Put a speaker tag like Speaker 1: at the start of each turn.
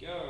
Speaker 1: Go.